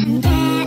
그